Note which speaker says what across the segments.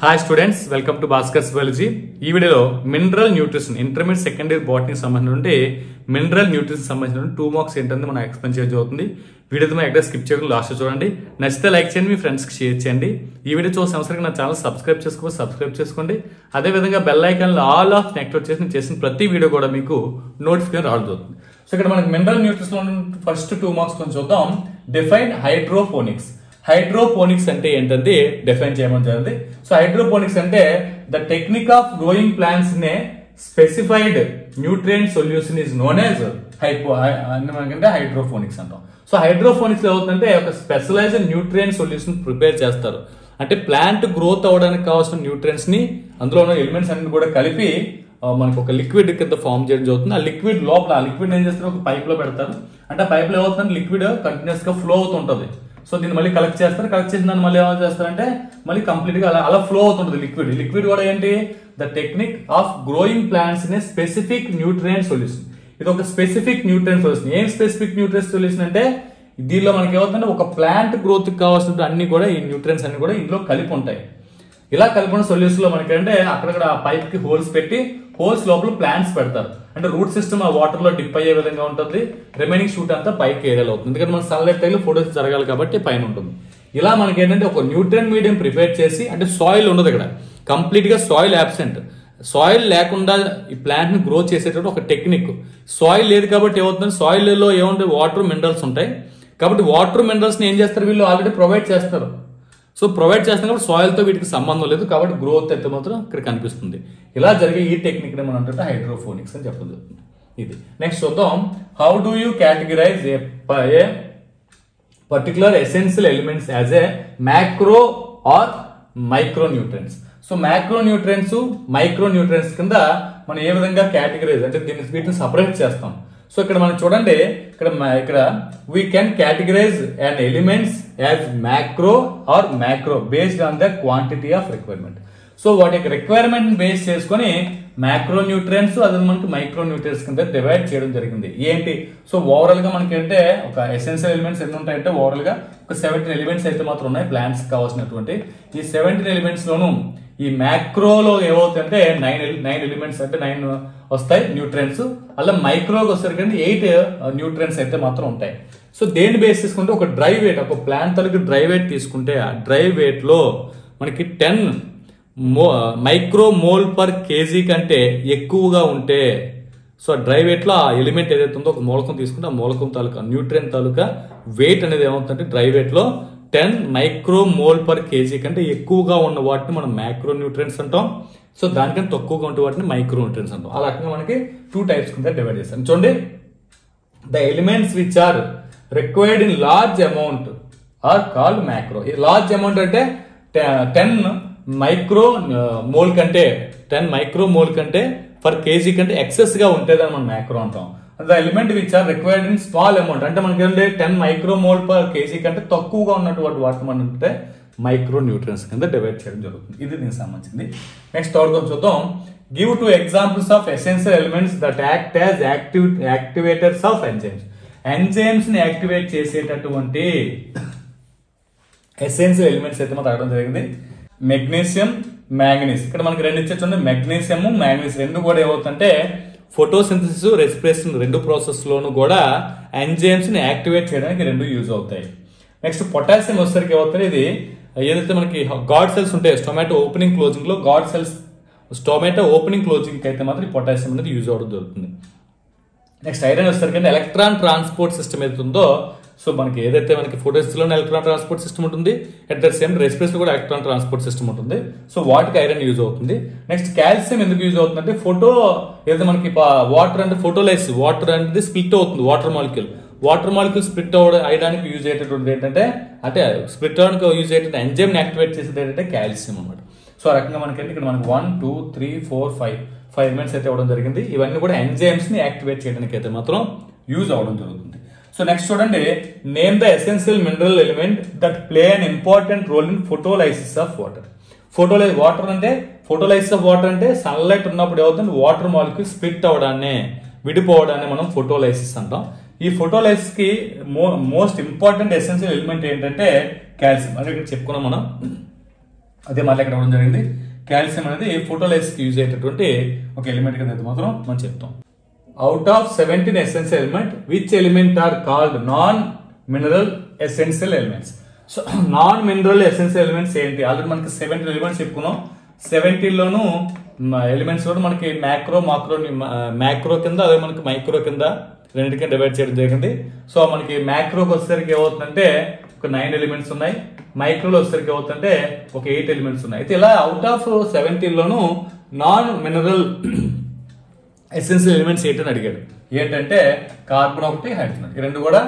Speaker 1: Hi students welcome to Bhaskar's biology ఈ వీడియోలో mineral nutrition intermediate second year బాటనీకి సంబంధించిన mineral nutrition సంబంధించిన two marks ఏంటంటే మనం ఎక్స్ప్లెయిన్ చేయడం జరుగుతుంది. వీడియో మనం ఎక్కడ స్కిప్ చేయకుండా లాస్ట్ చూడండి. నచ్చితే లైక్ చేయండి మీ ఫ్రెండ్స్కి షేర్ చేయండి. ఈ వీడియో చూసిన అవసరం నా ఛానల్ సబ్స్క్రైబ్ చేసుకో సబ్స్క్రైబ్ చేసుకోండి. అదే విధంగా బెల్ ఐకాన్లో ఆల్ ఆఫ్ యాక్టివేట్ చేసి నేను చేసిన ప్రతి వీడియో కూడా మీకు నోటిఫికేషన్ రావడం జరుగుతుంది. సో ఇక్కడ మనకి mineral nutrition first two marks కొంచెం చూద్దాం. డిఫైన్ హైడ్రోఫోనిక్స్ హైడ్రోపోనిక్స్ అంటే ఏంటంటే డిఫైన్ చేయమని జరిగింది సో హైడ్రోపోనిక్స్ అంటే the technique of growing plants నే specified nutrient solution is known as hypo అంటే హైడ్రోఫోనిక్స్ అంటాం. సో హైడ్రోఫోనిక్స్ ఏమవుతుందంటే ఒక స్పెషలైజ్డ్ న్యూట్రియంట్ సొల్యూషన్ ప్రిపేర్ చేస్తారు. అంటే ప్లాంట్ గ్రోత్ అవ్వడానికి కావాల్సిన న్యూట్రియంట్స్ని అందులో ఉన్న ఎలిమెంట్స్ అన్ని కూడా కలిపి uh, మనకు ఒక లిక్విడ్ కింద ఫామ్ చేయడం జరుగుతుంది. ఆ లిక్విడ్ లోపల ఆ లిక్విడ్ ఏం చేస్తారు? ఒక పైప్లో పెడతారు. అంటే ఆ పైప్లో ఏమవుతుంది లిక్విడ్ కంటిన్యూస్గా ఫ్లో అవుతుంటది. సో దీన్ని మళ్ళీ కలెక్ట్ చేస్తారు కలెక్ట్ చేసిన దాన్ని మళ్ళీ ఏమైనా చేస్తారంటే మళ్ళీ కంప్లీట్గా అలా అలా ఫ్లో అవుతుంటుంది లిక్విడ్ లిక్విడ్ కూడా ఏంటి? The technique of growing plants in specific nutrient solution ఇది ఒక స్పెసిఫిక్ న్యూట్రియంట్ సొల్యూషన్ ఏం స్పెసిఫిక్ న్యూట్రియంట్ సొల్యూషన్ అంటే దీనిలో మనకి ఏమవుతుందంటే ఒక ప్లాంట్ గ్రోత్ కావాల్సిన అన్ని కూడా ఈ న్యూట్రియన్స్ అన్ని కూడా ఇందులో కలిపి ఉంటాయి. ఇలా కలుపుకున్న సొల్యూషన్లో మనకి అంటే అక్కడక్కడ పైప్కి హోల్స్ పెట్టి హోల్స్ లోపల ప్లాంట్స్ పెడతారు. అంటే రూట్ సిస్టమ్ ఆ వాటర్లో డిప్ అయ్యే విధంగా ఉంటుంది. రిమైనింగ్ షూట్ అంతా పైకి ఏరియాలో అవుతుంది ఎందుకంటే మన సన్లైట్ తగిలి ఫోటోస్ జరగాలి కాబట్టి పైన ఉంటుంది. ఇలా మనకి ఏంటంటే ఒక న్యూట్రియన్ మీడియం ప్రిపేర్ చేసి అంటే సాయిల్ ఉండదు ఇక్కడ. కంప్లీట్గా సాయిల్ అబ్సెంట్ సాయిల్ లేకుండా ఈ ప్లాంట్ని గ్రో చేసేటప్పుడు ఒక టెక్నిక్ సాయిల్ లేదు కాబట్టి ఏమవుతుంది సాయిల్లో ఏముంటాయి? వాటర్ మినరల్స్ ఉంటాయి. కాబట్టి వాటర్ మినరల్స్ని ఏం చేస్తారు? వీళ్ళు ఆల్రెడీ ప్రొవైడ్ చేస్తారు. సో ప్రొవైడ్ చేస్తాం కాబట్టి సాయిల్తో వీటికి సంబంధం లేదు కాబట్టి గ్రోత్ అయితే మాత్రం ఇక్కడ కనిపిస్తుంది. ఇలా జరిగే ఈ టెక్నిక్ మనం అంటే హైడ్రోఫోనిక్స్ అని చెప్పడం జరుగుతుంది. ఇది. నెక్స్ట్ చూద్దాం. How do you categorize a particular essential elements as a macro or micro nutrients so macro nutrients micro nutrients కింద మనం ఏ విధంగా కేటగిరైజ్ అంటే దీన్ని వీటిని సపరేట్ చేస్తాం. సో ఇక్కడ మనం చూడండి ఇక్కడ ఇక్కడ we can categorize and elements as macro or macro based on the quantity of requirement so వాటి యొక్క రిక్వైర్మెంట్ బేస్ చేసుకొని మ్యాక్రో న్యూట్రియన్స్ అదే మనకి మైక్రో న్యూట్రియన్స్ కింద డివైడ్ చేయడం జరిగింది. ఏంటి? సో ఓవరాల్గా మనకి అంటే ఒక ఎసెన్షియల్ ఎలిమెంట్స్ ఎన్ని ఉంటాయంటే ఓవరాల్గా ఒక సెవెంటీన్ ఎలిమెంట్స్ అయితే మాత్రం ఉన్నాయి ప్లాంట్స్ కావాల్సినటువంటి. ఈ సెవెంటీన్ ఎలిమెంట్స్ లోను ఈ మ్యాక్రోలో ఏమవుతుందంటే నైన్ నైన్ ఎలిమెంట్స్ అంటే నైన్ వస్తాయి న్యూట్రియన్స్ అలా మైక్రోకి వచ్చేసరికి ఎయిట్ న్యూట్రియన్స్ అయితే మాత్రం ఉంటాయి. సో దేన్ని బేస్ తీసుకుంటే ఒక డ్రై వెయిట్ ఒక ప్లాంట్ తలకి డ్రై వెయిట్ తీసుకుంటే ఆ డ్రై వెయిట్లో మనకి టెన్ మో మైక్రో మోల్ పర్ కేజీ కంటే ఎక్కువగా ఉంటే సో ఆ డ్రై వెయిట్లో ఆ ఎలిమెంట్ ఏదైతే ఉందో ఒక మూలకం తీసుకుంటే ఆ మూలకం తాలూకా న్యూట్రియన్ తాలూకా వెయిట్ అనేది ఏమవుతుందంటే డ్రై వెయిట్లో ten micro mole per kg కంటే ఎక్కువగా ఉన్న వాటిని మనం మైక్రో న్యూట్రియన్స్ అంటాం. సో దానికంటే తక్కువగా ఉంటే వాటిని మైక్రో న్యూట్రియన్స్ అంటాం. ఆ రకంగా మనకి టూ టైప్స్ కింద డివైడ్ చేస్తాం. చూడండి. The elements which are required in large amount are called macro large amount అంటే టెన్ మైక్రో మోల్ కంటే టెన్ మైక్రో మోల్ కంటే ఫర్ కేజీ కంటే ఎక్సెస్గా ఉంటేదని మనం మ్యాక్రో అంటాం. The element which are required in small amount అంటే మనకి ఏంటంటే ten micro mole per kg కంటే తక్కువగా ఉన్నటువంటి వాటి మనం అంటే మైక్రో న్యూట్రియన్స్ కింద డివైడ్ చేయడం జరుగుతుంది. ఇది దీనికి సంబంధించింది. నెక్స్ట్ థర్డ్ కొంచెం చూద్దాం. Give two examples of essential elements that act as active activators of enzymes ఎంజైమ్స్ని activate చేసేటటువంటి ఎసెన్షియల్ ఎలిమెంట్స్ అయితే మనకు అడగడం జరిగింది. మెగ్నీషియం మ్యాంగనీస్ ఇక్కడ మనకి రెండు ఇచ్చేది మెగ్నీషియం మ్యాంగనీస్ రెండు కూడా ఏమవుతుందంటే ఫోటోసింథసిస్ రెస్పిరేషన్ రెండు ప్రాసెస్ లోను కూడా ఎంజైమ్స్ని యాక్టివేట్ చేయడానికి రెండు యూజ్ అవుతాయి. నెక్స్ట్ పొటాషియం వచ్చేసరికి ఏమవుతుంది? ఇది ఏదైతే మనకి గాడ్ సెల్స్ ఉంటాయి స్టొమాటో ఓపెనింగ్ క్లోజింగ్లో గాడ్ సెల్స్ స్టొమాటో ఓపెనింగ్ క్లోజింగ్కి అయితే మాత్రం ఈ పొటాషియం అనేది యూజ్ అవ్వడం జరుగుతుంది. నెక్స్ట్ ఐరన్ వచ్చేసరికి ఎలక్ట్రాన్ ట్రాన్స్పోర్ట్ సిస్టమ్ ఏదైతే ఉందో సో మనకి ఏదైతే మనకి ఫోటోస్లోనే ఎలక్ట్రాన్ ట్రాన్స్పోర్ట్ సిస్టమ్ ఉంటుంది అట్ ద సేమ్ రెస్పిరేషన్ కూడా ఎలక్ట్రాన్ ట్రాన్స్పోర్ట్ సిస్టమ్ ఉంటుంది. సో వాటికి ఐరన్ యూజ్ అవుతుంది. నెక్స్ట్ కాల్షియం ఎందుకు యూజ్ అవుతుందంటే ఫోటో ఏదైతే మనకి వాటర్ అంటే ఫోటోలైస్ వాటర్ అనేది స్ప్లిట్ అవుతుంది water molecule water molecule split అయ్యడానికి use అయ్యేటటువంటి ఏంటంటే అంటే స్ప్లిట్ అవ్వడానికి యూజ్ అయ్యేటట్టు ఎంజైమ్ యాక్టివేట్ చేసేది ఏంటంటే కాల్షియం అనమాట సో ఆ రకంగా మనకి ఇక్కడ మనకి one two three four five five minutes అయితే అవ్వడం జరిగింది. ఇవన్నీ కూడా ఎంజైమ్స్ని యాక్టివేట్ చేయడానికి అయితే మాత్రం యూజ్ అవడం జరుగుతుంది. సో నెక్స్ట్ చూడండి name the essential mineral element that play an important role in photolysis of water. Photolysis water అంటే ఫోటోలైసిస్ ఆఫ్ వాటర్ అంటే సన్లైట్ ఉన్నప్పుడు ఏమవుతుంది? వాటర్ మాలిక్యూల్ స్ప్లిట్ అవడాన్ని విడిపోవడాన్ని మనం ఫోటోలైసిస్ అంటాం. ఈ ఫోటోలైసిస్కి మోస్ట్ ఇంపార్టెంట్ ఎసెన్షియల్ ఎలిమెంట్ ఏంటంటే కాల్షియం. అంటే ఇక్కడ చెప్పుకున్నాం మనం. అదే మళ్ళీ ఇక్కడ ఇవ్వడం జరిగింది. కాల్షియం అనేది ఫోటోలైస్కి యూజ్ అయ్యేటటువంటి ఒక ఎలిమెంట్ కింద మాత్రం మనం చెప్తాం. Out of seventeen essential element which element are called non mineral essential elements so non mineral essential elements ఏంటి? ఆల్రెడీ మనకి సెవెంటీన్ ఎలిమెంట్స్ చెప్పుకున్నాం. సెవెంటీన్ లోను ఎలిమెంట్స్ కూడా మనకి మ్యాక్రో మాక్రో మ్యాక్రో కింద అదే మనకి మైక్రో కింద రెండింటికి డివైడ్ చేయడం జరిగింది. సో మనకి మ్యాక్రోకి వచ్చేసరికి ఏమవుతుందంటే ఒక నైన్ ఎలిమెంట్స్ ఉన్నాయి. మైక్రోలో వచ్చేసరికి ఏమవుతుందంటే ఒక ఎయిట్ ఎలిమెంట్స్ ఉన్నాయి. అయితే ఇలా అవుట్ ఆఫ్ సెవెంటీన్లోనూ నాన్ మినరల్ ఎసెన్షియల్ ఎలిమెంట్స్ ఏంటని అడిగాడు. ఏంటంటే కార్బన్ ఒకటి హైడ్రోజన్ ఈ రెండు కూడా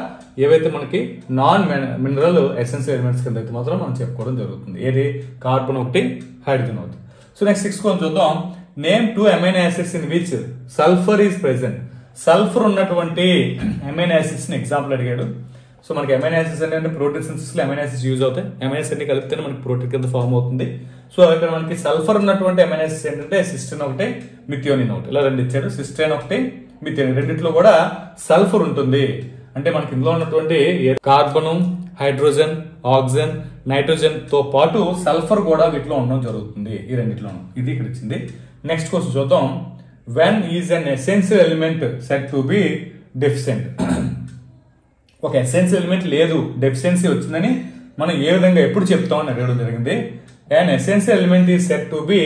Speaker 1: ఏవైతే మనకి నాన్ మినరల్ ఎసెన్షియల్ ఎలిమెంట్స్ కింద అయితే మాత్రం మనం చెప్పుకోవడం జరుగుతుంది. ఏది? కార్బన్ ఒకటి హైడ్రోజన్ ఒకటి. సో నెక్స్ట్ సిక్స్ కొంచెం చూద్దాం. Name two amino acids in which sulphur is present sulphur ఉన్నటువంటి అమైనో ని ఎగ్జాంపుల్ అడిగాడు. సో మనకి అమైనో యాసిడ్స్ అంటే ప్రోటీన్ సింథసిస్లో యాసిడ్స్ యూజ్ అవుతాయి. అమైనో అన్ని కలిపితేనే మనకి ప్రోటీన్ కింద ఫామ్ అవుతుంది. సో ఇక్కడ మనకి సల్ఫర్ ఉన్నటువంటి ఎమైనాసిస్ యాసిడ్స్ ఏంటంటే సిస్టెన్ ఒకటి మిథియోనిన్ ఒకటి. ఇలా రెండు ఇచ్చాడు సిస్టెన్ ఒకటి మిథియోనిన్. రెండిట్లో కూడా సల్ఫర్ ఉంటుంది. అంటే మనకి ఇందులో ఉన్నటువంటి కార్బను హైడ్రోజన్ ఆక్సిజన్ నైట్రోజన్తో పాటు సల్ఫర్ కూడా వీటిలో ఉండడం జరుగుతుంది. ఈ రెండిట్లోనూ. ఇది ఇక్కడ ఇచ్చింది. నెక్స్ట్ క్వశ్చన్ చూద్దాం. When is an essential element set to be deficient ఒక ఎసెన్షియల్ ఎలిమెంట్ లేదు డెఫిషియన్సీ వచ్చిందని మనం ఏ విధంగా ఎప్పుడు చెప్తామని అడగడం జరిగింది. And essential element is set to be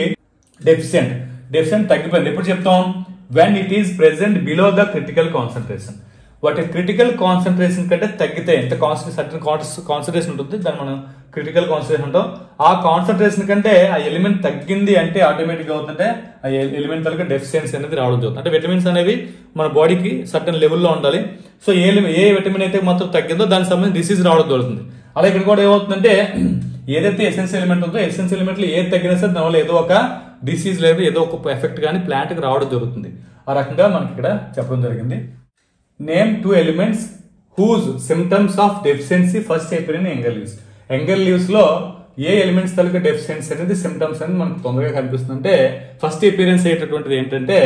Speaker 1: deficient deficient తగ్గిపోయింది. ఎప్పుడు చెప్తాం? When it is present below the critical concentration వాటి క్రిటికల్ కాన్సన్ట్రేషన్ కంటే తగ్గితే ఎంత కాన్సన్ట్రేషన్ కాన్సన్ట్రేషన్ ఉంటుంది దాన్ని మనం క్రిటికల్ కాన్సన్ట్రేషన్ అంటాం. ఆ కాన్సన్ట్రేషన్ కంటే ఆ ఎలిమెంట్ తగ్గింది అంటే ఆటోమేటిక్ అవుతుంటే ఆ ఎలిమెంట్ తాలూకా డెఫిషియన్సీ అనేది రావడం జరుగుతుంది. అంటే విటమిన్స్ అనేవి మన బాడీకి సర్టన్ లెవెల్లో ఉండాలి. సో ఏ ఏ విటమిన్ అయితే మాత్రం తగ్గిందో దానికి సంబంధించి డిసీజ్ రావడం జరుగుతుంది. అలా ఇక్కడ కూడా ఏమవుతుందంటే ఏదైతే ఎసెన్స్ ఎలిమెంట్ ఉందో ఎసెన్స్ ఎలిమెంట్లు ఏది తగ్గినా సరే దానివల్ల ఏదో ఒక డిసీజ్ లేదు ఏదో ఒక ఎఫెక్ట్ కానీ ప్లాంట్కి రావడం జరుగుతుంది. ఆ రకంగా మనకి ఇక్కడ చెప్పడం జరిగింది. Name two elements whose symptoms of deficiency first చెప్పిన ఎంగల్ లీవ్స్ ఎంగల్ లీవ్స్లో ఏ ఎలిమెంట్స్ తాలూకా డెఫిషియన్సీ అనేది సిమ్టమ్స్ అనేది మనకు తొందరగా కనిపిస్తుంది. అంటే ఫస్ట్ ఎపీరియన్స్ అయ్యేటటువంటిది ఏంటంటే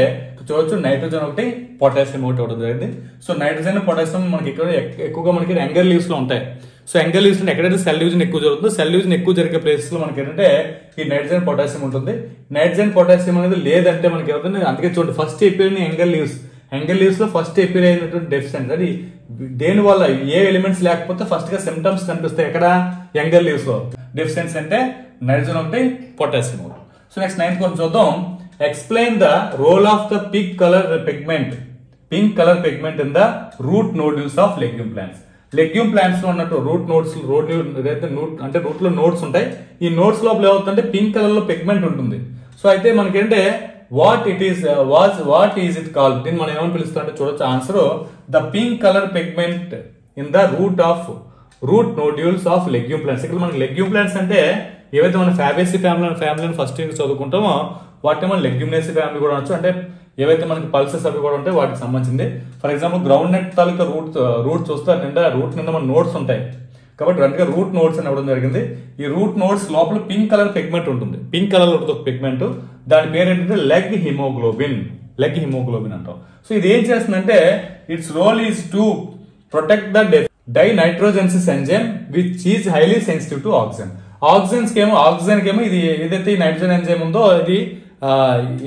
Speaker 1: చూడొచ్చు నైట్రోజన్ ఒకటి పొటాషియం ఒకటి ఒకటి జరిగింది. సో నైట్రోజన్ పొటాషియం మనకి ఇక్కడ ఎక్కువగా మనకి ఎంగల్ లీవ్స్లో ఉంటాయి. సో ఎంగల్ లీవ్స్ ఎక్కడైతే సెల్ యూజన్ ఎక్కువ జరుగుతుందో సెల్ యూజన్ ఎక్కువ జరిగే ప్లేసెస్లో మనకి ఏంటంటే ఈ నైట్రోజన్ పొటాషియం ఉంటుంది. నైట్రోజన్ పొటాషియం అనేది లేదంటే మనకి ఏమవుతుంది? అందుకే చూడండి ఫస్ట్ ఎపీరియన్ ఎంగల్ లీవ్స్ హెంగల్ లీవ్స్లో ఫస్ట్ ఎపీర్ అయినటువంటి డెఫిషియన్స్ అది దేని వల్ల? ఏ ఎలిమెంట్స్ లేకపోతే ఫస్ట్గా సిమ్టమ్స్ కనిపిస్తాయి ఎక్కడ? యంగర్ లీవ్స్లో. డెఫిషియన్స్ అంటే నైట్రోజన్ ఒకటి పొటాషియం ఒకటి. సో నెక్స్ట్ నైన్త్ కొంచెం చూద్దాం. Explain the role of the pink colour pigment pink colour pigment in the root nodules of legume plants legume ప్లాంట్స్లో ఉన్నట్టు రూట్ నోట్స్ రోడ్ నోట్ అంటే రూట్లో నోట్స్ ఉంటాయి ఈ నోట్స్ లోపల ఏమవుతుందంటే పింక్ కలర్లో పిగ్మెంట్ ఉంటుంది. సో అయితే మనకేంటే what it is was what is it call దీన్ని మనం ఏమని పిలుస్తామంటే చూడొచ్చు. Answer the pink colour pigment in the root of root nodules of legume plants ఇక్కడ మనకి లెగ్యూమ్ ప్లాంట్స్ అంటే ఏవైతే మన ఫ్యాబేసి ఫ్యామిలీ ఫ్యామిలీని ఫస్ట్ ఇయర్ చదువుకుంటామో వాటిని మనం లెగ్యూమినేసి ఫ్యామిలీ కూడా అనొచ్చు. అంటే ఏవైతే మనకి పల్సెస్ అవి కూడా ఉంటాయి వాటికి సంబంధించింది. ఫర్ ఎగ్జాంపుల్ గ్రౌండ్ నెట్ తాలూకా రూట్ రూట్ చూస్తే నిండా రూట్ నిండా మన నోట్స్ ఉంటాయి. కాబట్టి రెండుగా రూట్ నోట్స్ అని అవ్వడం జరిగింది. ఈ రూట్ నోట్స్ లోపల పింక్ కలర్ పిగ్మెంట్ ఉంటుంది. పింక్ కలర్ ఉంటుంది ఒక పిగ్మెంట్. దాని పేరు ఏంటంటే లెగ్ హిమోగ్లోబిన్. లెగ్ హిమోగ్లోబిన్ అంటాం. సో ఇది ఏం చేస్తుందంటే its role is to protect the dinitrogenase enzyme which is highly sensitive to oxygen oxygens కేమో ఆక్సిజన్ కేమో ఇది ఏదైతే ఈ నైట్రోజన్ ఎంజైమ్ ఉందో ఇది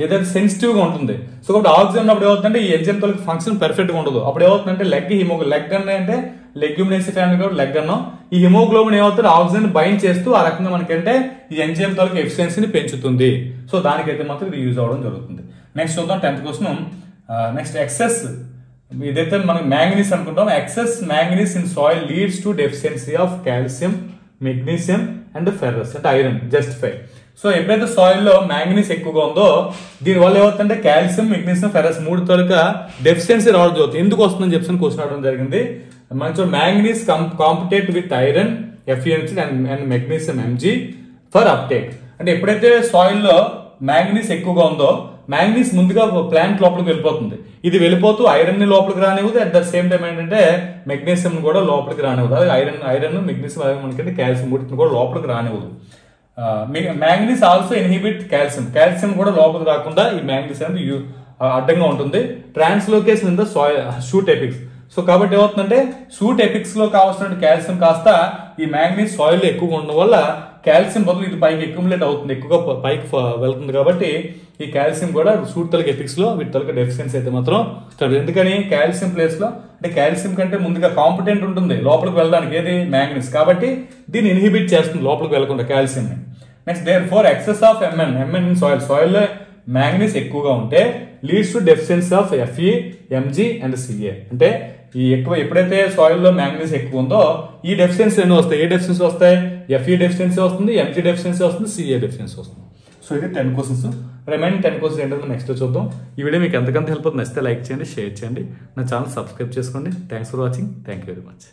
Speaker 1: ఏదైతే సెన్సిటివ్గా ఉంటుంది. సో కాబట్టి ఆక్సిజన్ అప్పుడు ఏమవుతుందంటే ఈ ఎంజైమ్ తోలికి ఫంక్షన్ పర్ఫెక్ట్గా ఉండదు. అప్పుడు ఏమవుతుందంటే లెగ్ హిమో లెగ్ అంటే లెగ్యుమినేసి ఫ్యామిలీ కూడా లెగ్ అన్నాం ఈ హిమోగ్లోబిన్ ఏమవుతుంది ఆక్సిజన్ బైండ్ చేస్తూ ఆ రకంగా మనకంటే ఈ ఎంజైమ్ తాలూకు ఎఫిషియన్సీని పెంచుతుంది. సో దానికైతే మాత్రం ఇది యూజ్ అవడం జరుగుతుంది. నెక్స్ట్ చూద్దాం టెన్త్ క్వశ్చన్ నెక్స్ట్ ఎక్సెస్ ఇదైతే మనం మ్యాంగనీస్ అనుకుంటాం. Excess manganese in soil leads to deficiency of calcium magnesium and ferrous అంటే ఐరన్ జస్టిఫై సో ఎప్పుడైతే సాయిల్లో మ్యాంగనీస్ ఎక్కువగా ఉందో దీని వల్ల ఏమవుతుందంటే కాల్షియం మెగ్నీషియం ఫెర్రస్ మూడు తాలూకా డెఫిషియన్సీ రావడం జరుగుతుంది. ఎందుకు వస్తుందని చెప్పి క్వశ్చన్ రావడం జరిగింది. మంచి manganese compete with iron ఎఫ్ఈఎన్సీ and and magnesium MG for uptake అంటే ఎప్పుడైతే సాయిల్లో మ్యాంగనీస్ ఎక్కువగా ఉందో మ్యాంగనీస్ ముందుగా ప్లాంట్ లోపలికి వెళ్ళిపోతుంది. ఇది వెళ్ళిపోతూ ఐరన్ని లోపలికి రానివ్వదు. అట్ ద సేమ్ టైం ఏంటంటే మెగ్నీషియం కూడా లోపలికి రానివ్వదు. అది ఐరన్ ఐరన్ మెగ్నీషియం అలాగే మనకంటే కాల్షియం కూడా లోపలికి రానివ్వదు. Manganese also inhibit calcium. Calcium కూడా లోపలికి రాకుండా ఈ మ్యాంగనీస్ అనేది అడ్డంగా ఉంటుంది. Translocation in the shoot apex. So కాబట్టి ఏమవుతుందంటే షూట్ ఎపిక్స్లో కావాల్సిన కాల్షియం కాస్త ఈ మ్యాంగనీస్ సాయిల్ ఎక్కువగా ఉండడం వల్ల కాల్షియం బదులు ఇది పైకి అక్యుములేట్ అవుతుంది. ఎక్కువగా పైకి వెళ్తుంది కాబట్టి ఈ కాల్షియం కూడా సూట్ తలకి ఎఫిక్స్లో వీటి తలకి డెఫిషియన్సీ అయితే మాత్రం స్టార్ట్ ఎందుకని? కాల్షియం ప్లేస్లో అంటే కాల్షియం కంటే ముందుగా కాంపిటెంట్ ఉంటుంది లోపలికి వెళ్ళడానికి ఏది? మ్యాంగనీస్ కాబట్టి దీన్ని ఇన్హిబిట్ చేస్తుంది లోపలికి వెళ్ళకుండా calcium next there for excess of MN MN in soil సాయిల్లో manganese ఎక్కువగా ఉంటే leads to deficiency of FE MG and CA అంటే ఈ ఎక్కువ ఎప్పుడైతే సాయిల్లో మ్యాంగనీస్ ఎక్కువ ఉందో ఈ డెఫిషియన్సీ ఎన్ని వస్తాయి? ఏ డెఫిషియన్సీ వస్తాయి? ఎఫ్ఈ డెఫిషియన్సీ వస్తుంది ఎంజీ డెఫిషియన్సీ వస్తుంది సిఏ డెఫిషియన్సీ వస్తుంది. సో ఇది ten questions. Remaining ten questions ఏంటో నెక్స్ట్ చూద్దాం. ఈ వీడియో మీకు ఎంతకంత హెల్ప్ అవుతుంది నచ్చితే లైక్ చేయండి షేర్ చేయండి. నా ఛానల్ సబ్స్క్రైబ్ చేసుకోండి. Thanks for watching thank you very much